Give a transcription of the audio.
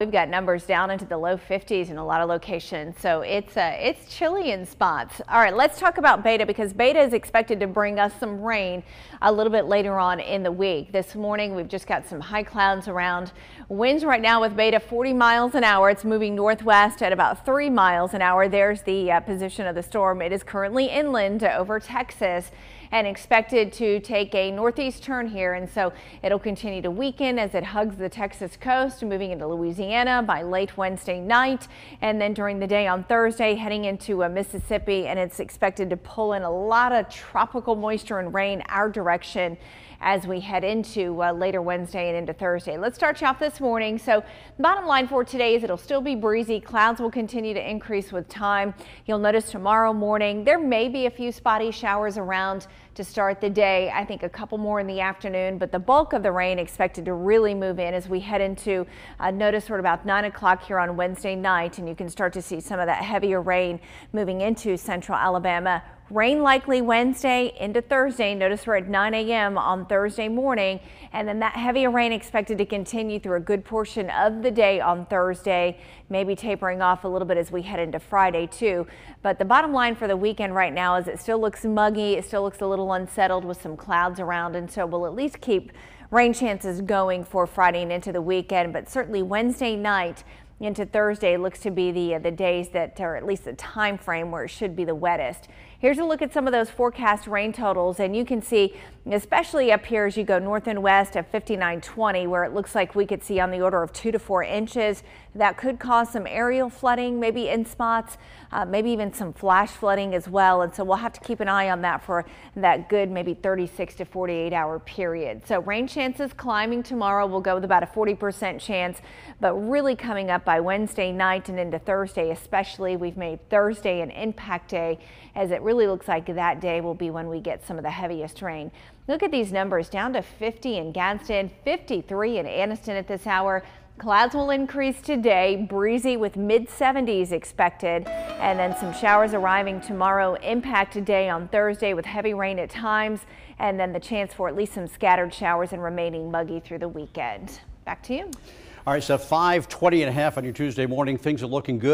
We've got numbers down into the low 50s in a lot of locations, so it's uh, it's chilly in spots. All right, let's talk about Beta because Beta is expected to bring us some rain a little bit later on in the week. This morning we've just got some high clouds around. Winds right now with Beta 40 miles an hour. It's moving northwest at about 3 miles an hour. There's the uh, position of the storm. It is currently inland over Texas and expected to take a northeast turn here. And so it'll continue to weaken as it hugs the Texas coast, moving into Louisiana by late Wednesday night. And then during the day on Thursday, heading into uh, Mississippi, and it's expected to pull in a lot of tropical moisture and rain our direction as we head into uh, later Wednesday and into Thursday. Let's start you off this morning. So bottom line for today is it'll still be breezy. Clouds will continue to increase with time. You'll notice tomorrow morning there may be a few spotty showers around to start the day. I think a couple more in the afternoon, but the bulk of the rain expected to really move in as we head into uh, notice sort of about 9 o'clock here on Wednesday night, and you can start to see some of that heavier rain moving into central Alabama. Rain likely Wednesday into Thursday. Notice we're at 9 a.m. on Thursday morning, and then that heavier rain expected to continue through a good portion of the day on Thursday, maybe tapering off a little bit as we head into Friday too. But the bottom line for the weekend right now is it still looks muggy. It still looks a little unsettled with some clouds around, and so we'll at least keep rain chances going for Friday and into the weekend, but certainly Wednesday night into Thursday looks to be the the days that or at least the time frame where it should be the wettest. Here's a look at some of those forecast rain totals and you can see especially up here as you go north and west at 5920 where it looks like we could see on the order of two to four inches. That could cause some areal flooding maybe in spots, uh, maybe even some flash flooding as well. And so we'll have to keep an eye on that for that good maybe 36 to 48 hour period. So rain chances climbing tomorrow. We'll go with about a 40% chance, but really coming up by Wednesday night and into Thursday especially. We've made Thursday an impact day as it really looks like that day will be when we get some of the heaviest rain. Look at these numbers down to 50 in Gadsden, 53 in Anniston at this hour. Clouds will increase today, breezy with mid 70s expected, and then some showers arriving tomorrow. Impact today on Thursday with heavy rain at times, and then the chance for at least some scattered showers and remaining muggy through the weekend. Back to you. All right, so 520 and a half on your Tuesday morning. Things are looking good.